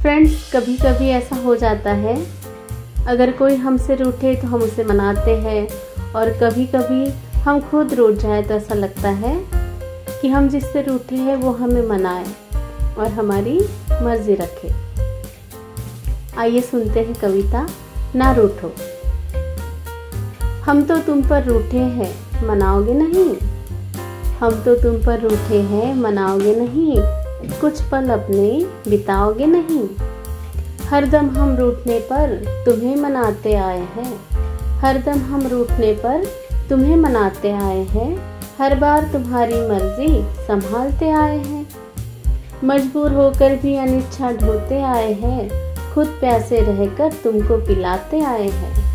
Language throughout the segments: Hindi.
फ्रेंड्स कभी कभी ऐसा हो जाता है। अगर कोई हमसे रूठे तो हम उसे मनाते हैं और कभी कभी हम खुद रूठ जाए तो ऐसा लगता है कि हम जिससे रूठे हैं वो हमें मनाए और हमारी मर्ज़ी रखे। आइए सुनते हैं कविता, ना रूठो। हम तो तुम पर रूठे हैं, मनाओगे नहीं? हम तो तुम पर रूठे हैं, मनाओगे नहीं? कुछ पल अपने बिताओगे नहीं? हरदम हम रूठने पर तुम्हें मनाते आए हैं। हरदम हम रूठने पर तुम्हें मनाते आए हैं। हर बार तुम्हारी मर्ज़ी संभालते आए हैं। मजबूर होकर भी अनिच्छा ढोते आए हैं। खुद प्यासे रहकर तुमको पिलाते आए हैं।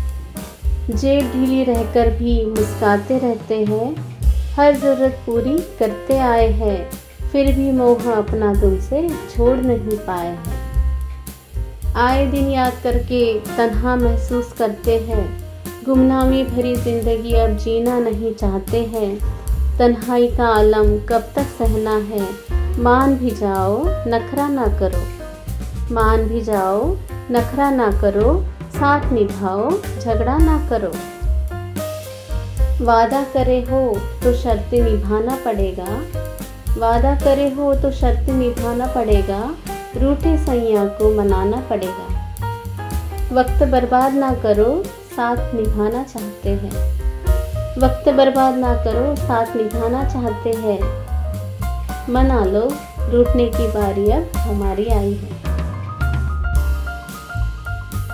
जेब ढीली रहकर भी मुस्काते रहते हैं। हर ज़रूरत पूरी करते आए हैं। फिर भी मोह अपना तुमसे छोड़ नहीं पाए हैं। आए दिन याद करके तन्हा महसूस करते हैं। गुमनामी भरी ज़िंदगी अब जीना नहीं चाहते हैं। तन्हाई का आलम कब तक सहना है? मान भी जाओ, नखरा ना करो। मान भी जाओ, नखरा ना करो। साथ निभाओ, झगड़ा ना करो। वादा करे हो तो शर्तें निभाना पड़ेगा। वादा करे हो तो शर्त निभाना पड़ेगा, रूठे सैया को मनाना पड़ेगा। वक्त बर्बाद ना करो, साथ निभाना चाहते हैं। वक्त बर्बाद ना करो, साथ निभाना चाहते हैं। मना लो, रूठने की बारी अब हमारी आई है।